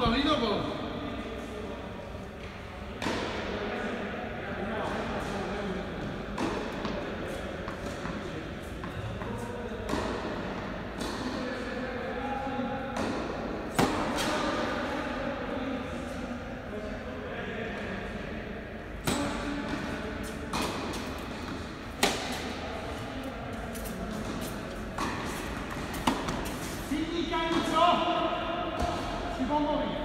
Unbelievable. Significa Hallelujah.